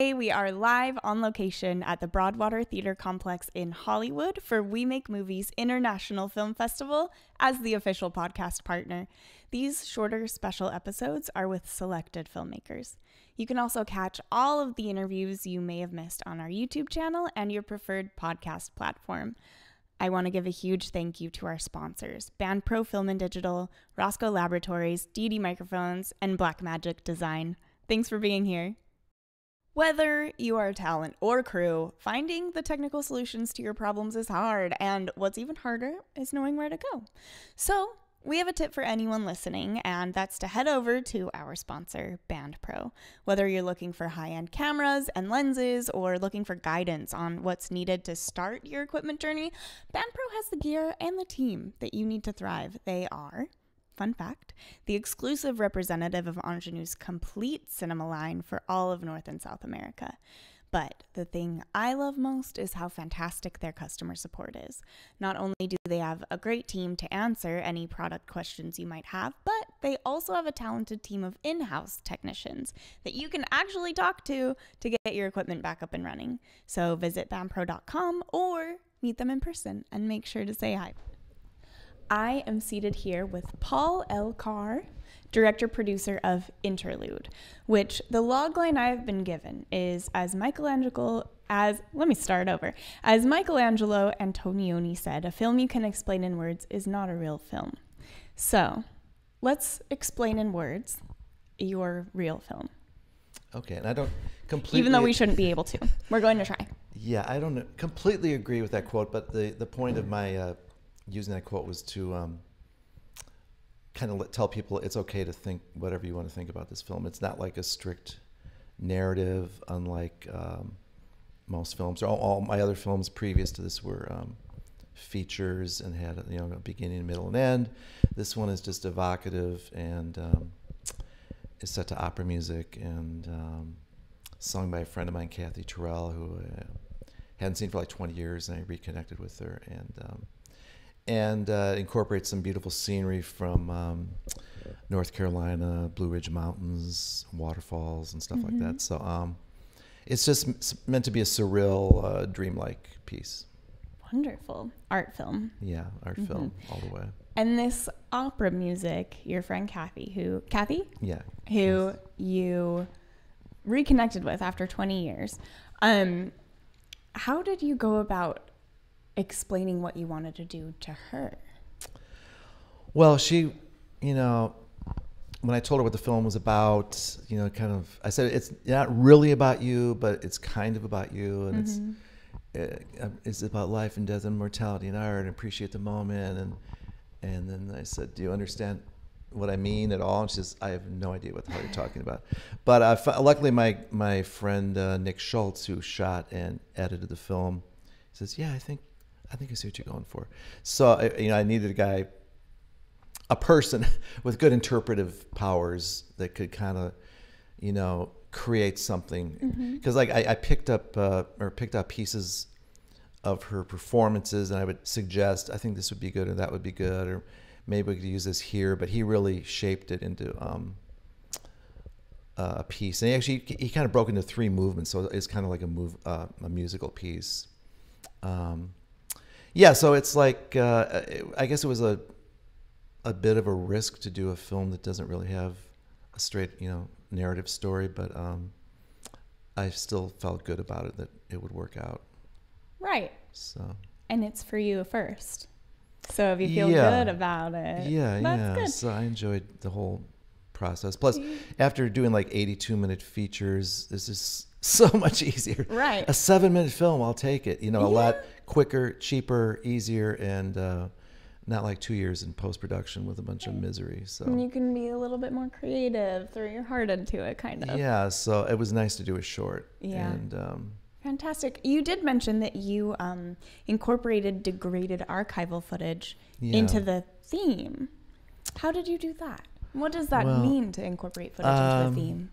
Today we are live on location at the Broadwater Theater Complex in Hollywood for We Make Movies International Film Festival as the official podcast partner. These shorter special episodes are with selected filmmakers. You can also catch all of the interviews you may have missed on our YouTube channel and your preferred podcast platform. I want to give a huge thank you to our sponsors Band Pro Film and Digital, Rosco Laboratories, Deity Microphones, and Blackmagic Design. Thanks for being here. Whether you are talent or crew, finding the technical solutions to your problems is hard, and what's even harder is knowing where to go. So, we have a tip for anyone listening, and that's to head over to our sponsor, Band Pro. Whether you're looking for high end cameras and lenses or looking for guidance on what's needed to start your equipment journey, Band Pro has the gear and the team that you need to thrive. They are fun fact, the exclusive representative of Ingenue's complete cinema line for all of North and South America. But the thing I love most is how fantastic their customer support is. Not only do they have a great team to answer any product questions you might have, but they also have a talented team of in house technicians that you can actually talk to to get your equipment back up and running. So visit bandpro.com or meet them in person and make sure to say hi. I am seated here with Paul L. Carr, director producer of Interlude, which the logline I have been given is as Michelangelo as let me start over. As Michelangelo Antonioni said, a film you can explain in words is not a real film. So, let's explain in words your real film. Okay, and I don't completely Even though we shouldn't be able to. We're going to try. Yeah, I don't completely agree with that quote, but the the point of my uh, using that quote was to um, kind of let, tell people it's okay to think whatever you want to think about this film. It's not like a strict narrative, unlike um, most films. All, all, my other films previous to this were um, features and had you know a beginning, middle, and end. This one is just evocative and um, is set to opera music and um, sung by a friend of mine, Kathy Terrell, who I hadn't seen for like 20 years, and I reconnected with her and um, and uh, incorporates some beautiful scenery from um, North Carolina, Blue Ridge Mountains, waterfalls, and stuff mm-hmm. like that. So um, it's just meant to be a surreal, uh, dreamlike piece. Wonderful art film. Yeah, art mm-hmm. film all the way. And this opera music, your friend Kathy, who Kathy, yeah, who yes. you reconnected with after 20 years. Um, how did you go about explaining what you wanted to do to her? Well, she, you know, when I told her what the film was about, you know, kind of, I said it's not really about you, but it's kind of about you, and mm-hmm. it's uh, it's about life and death and mortality and art, and appreciate the moment, and and then I said, do you understand what I mean at all? And she says, I have no idea what the hell you're talking about. But uh, luckily, my my friend uh, Nick Schultz, who shot and edited the film, says, yeah, I think I think I see what you're going for. So you know, I needed a guy, a person with good interpretive powers that could kind of, you know, create something. Because mm-hmm. like I, I, picked up uh, or picked up pieces of her performances, and I would suggest I think this would be good or that would be good, or maybe we could use this here. But he really shaped it into. Um, a piece, and he actually he kind of broke into three movements, so it's kind of like a move, uh, a musical piece. Um, yeah, so it's like uh, I guess it was a a bit of a risk to do a film that doesn't really have a straight, you know, narrative story, but um, I still felt good about it that it would work out. Right. So. And it's for you first. So if you feel yeah. good about it, yeah, yeah. Good. So I enjoyed the whole process. Plus, after doing like 82 minute features, this is so much easier. Right. A seven minute film, I'll take it. You know, a yeah. lot quicker, cheaper, easier, and uh, not like two years in post production with a bunch of misery. So and you can be a little bit more creative, throw your heart into it, kind of. Yeah. So it was nice to do a short. Yeah. And um, fantastic. You did mention that you um, incorporated degraded archival footage yeah. into the theme. How did you do that? What does that well, mean to incorporate footage um, into a theme?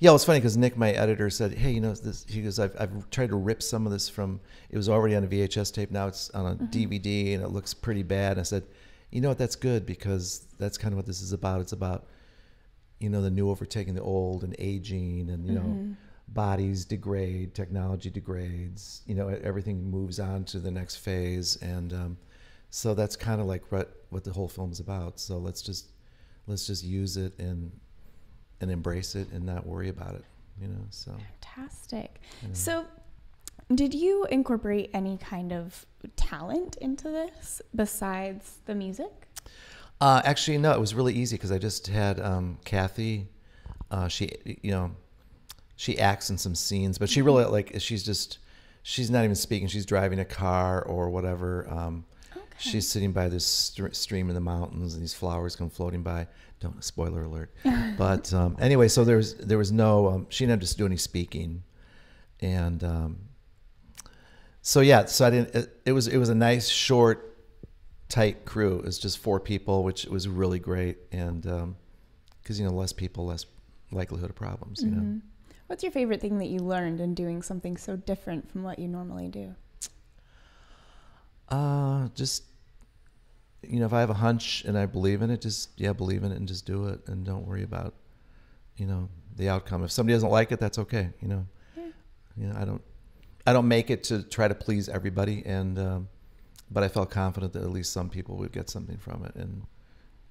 Yeah, it's funny because Nick, my editor, said, "Hey, you know, this." He goes, "I've, I've tried to rip some of this from. It was already on a VHS tape. Now it's on a mm-hmm. DVD, and it looks pretty bad." And I said, "You know what? That's good because that's kind of what this is about. It's about, you know, the new overtaking the old and aging, and you mm-hmm. know, bodies degrade, technology degrades, you know, everything moves on to the next phase. And um, so that's kind of like what, what the whole film's about. So let's just, let's just use it and, and embrace it and not worry about it, you know, so. Fantastic. So did you incorporate any kind of talent into this besides the music? Uh, actually, no, it was really easy because I just had um, Kathy. Uh, she, you know, she acts in some scenes, but she really like she's just she's not even speaking. She's driving a car or whatever. Um, She's sitting by this st- stream in the mountains, and these flowers come floating by. Don't spoiler alert. but um, anyway, so there was there was no um, she didn't have to do any speaking, and um, so yeah, so I didn't. It, it was it was a nice short, tight crew. It was just four people, which was really great, and because you know less people, less likelihood of problems. You know. What's your favorite thing that you learned in doing something so different from what you normally do? Uh, just you know, if I have a hunch and I believe in it, just yeah, believe in it and just do it, and don't worry about you know the outcome. If somebody doesn't like it, that's okay. You know, Yeah. you know, I don't I don't make it to try to please everybody, and um, but I felt confident that at least some people would get something from it and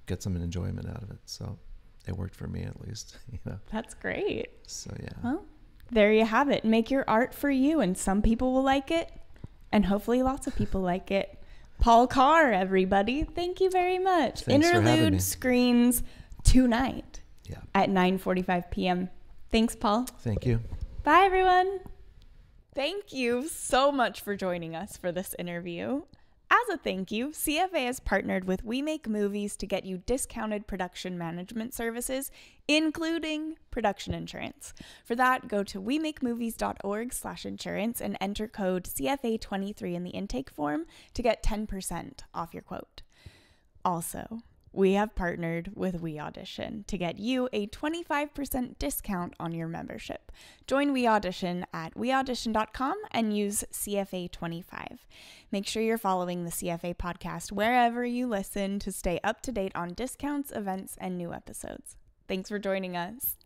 get some enjoyment out of it. So it worked for me at least. You know, That's great. so yeah. Well, there you have it. Make your art for you, and some people will like it, and hopefully lots of people like it. Paul Carr, everybody, thank you very much. Thanks. Interlude screens tonight Yeah. at 9:45 p.m. Thanks, Paul. Thank you. Bye, everyone. Thank you so much for joining us for this interview. As a thank you, CFA has partnered with We Make Movies to get you discounted production management services, including production insurance. For that, go to wemakemovies.org slash insurance and enter code CFA23 in the intake form to get 10% off your quote. Also, we have partnered with We Audition to get you a 25% discount on your membership. Join We Audition at weaudition.com and use CFA25. Make sure you're following the CFA podcast wherever you listen to stay up to date on discounts, events, and new episodes. Thanks for joining us.